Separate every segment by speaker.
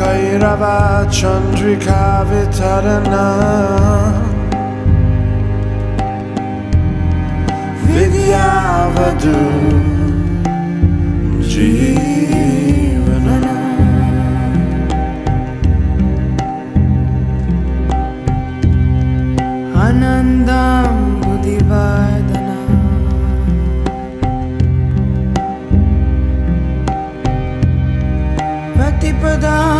Speaker 1: श्रेया कैरव चन्द्रिका वितरणा विद्यावधू जीवनना
Speaker 2: आनन्दं बुद्धिवर्धना प्रतिपदां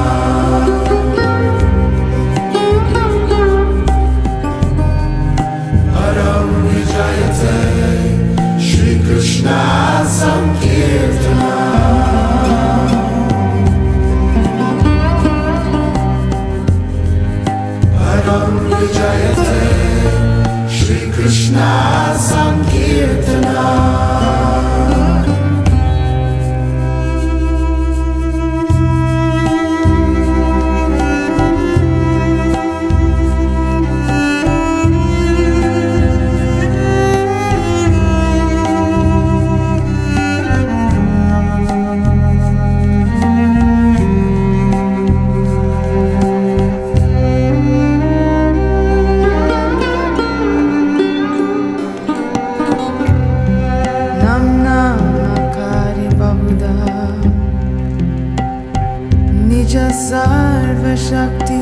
Speaker 2: निज सर्वशक्ति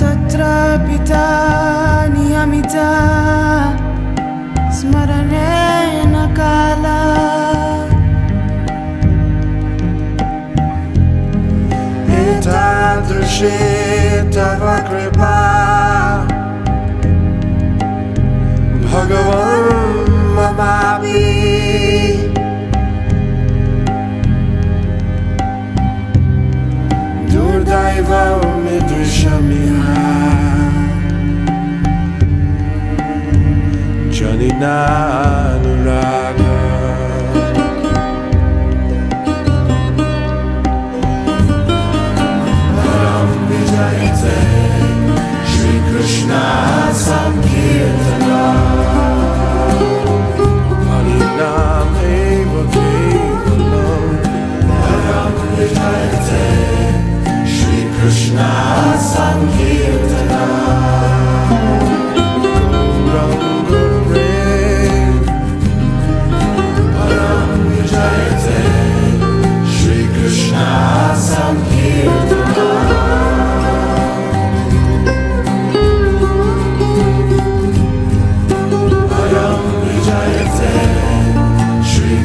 Speaker 2: तत्र पिता नियमिता स्मरणेन काला।
Speaker 1: एतादृशे तव कृपा। भगवन् ममापि environment will shut me high Johnny now.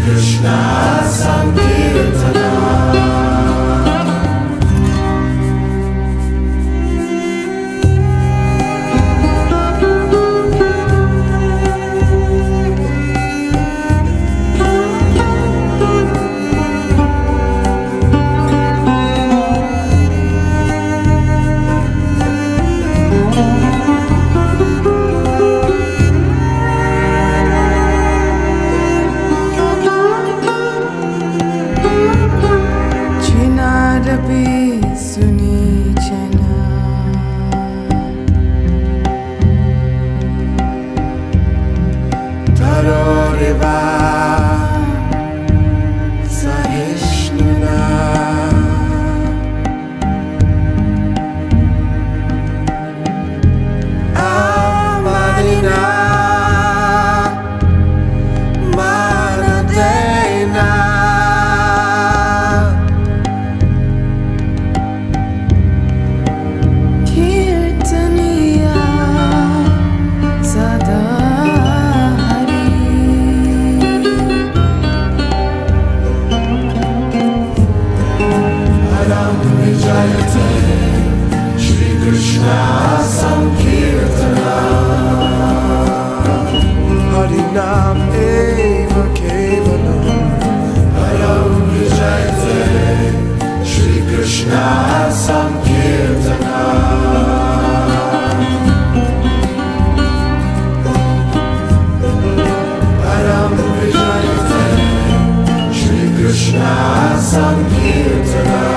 Speaker 2: Krishna Sankirtana be soon. Krishna Sankirtana